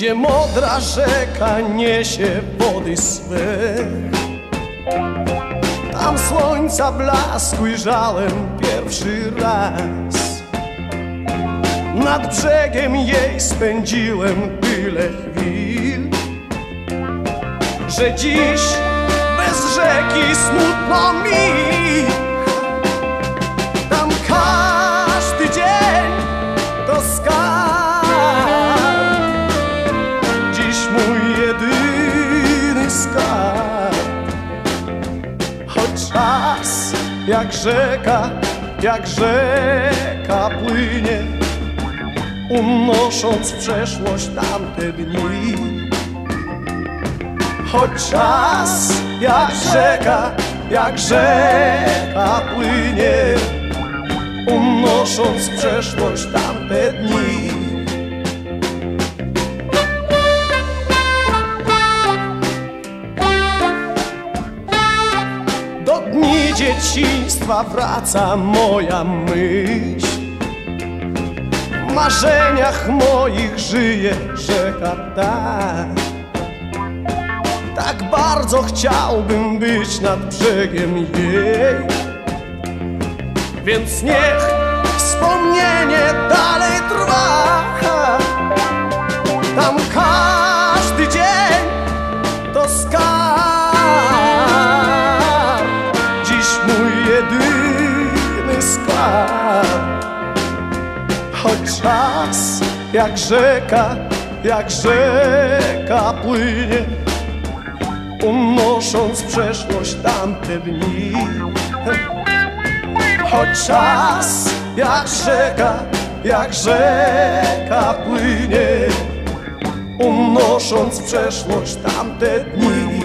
gdzie modra rzeka niesie wody swe. Tam słońca blasku ujrzałem pierwszy raz. Nad brzegiem jej spędziłem tyle chwil, że dziś bez rzeki smutno mi. Czas jak rzeka, jak rzeka płynie, unosząc w przeszłość tamte dni. Choć czas jak rzeka, jak rzeka płynie, unosząc w przeszłość tamte dni. Dni dzieciństwa wraca moja myśl. W marzeniach moich żyje rzeka ta. Tak bardzo chciałbym być nad brzegiem jej. Więc niech wspomnienie dalej jedyny skarb. Choć czas jak rzeka, jak rzeka płynie, unosząc przeszłość tamte dni. Choć czas jak rzeka, jak rzeka płynie, unosząc przeszłość tamte dni.